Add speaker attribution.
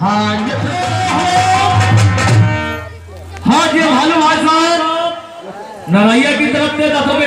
Speaker 1: हाँ। ये
Speaker 2: हाँ जी साहब नरैया की तरफ़ से दसों